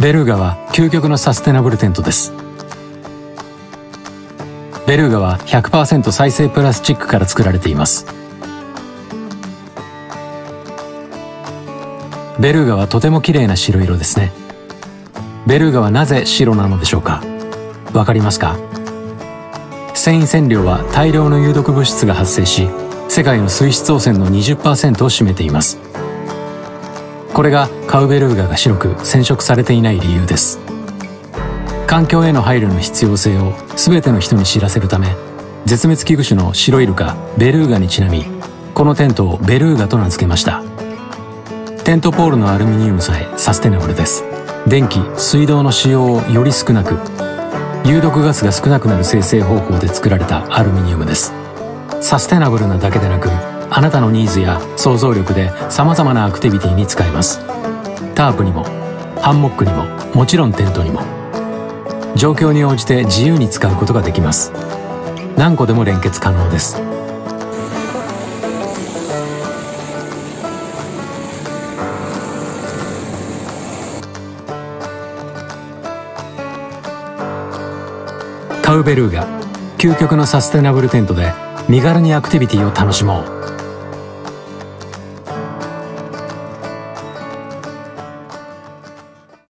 ベルーガは究極のサステナブルテントです。ベルーガは100%再生プラスチックから作られています。ベルーガはとても綺麗な白色ですね。ベルーガはなぜ白なのでしょうか？わかりますか？繊維染料は大量の有毒物質が発生し世界の水質汚染の20%を占めています。これがカウベルーガが白く染色されていない理由です。環境への配慮の必要性を全ての人に知らせるため絶滅危惧種の白イルカベルーガにちなみこのテントをベルーガと名付けました。テントポールのアルミニウムさえサステナブルです。電気水道の使用をより少なく有毒ガスが少なくなる生成方法で作られたアルミニウムです。サステナブルなだけでなくあなたのニーズや想像力で様々なアクティビティに使えます。タープにもハンモックにももちろんテントにも。状況に応じて自由に使うことができます。何個でも連結可能です。カウベルーガ究極のサステナブルテントで身軽にアクティビティを楽しもう。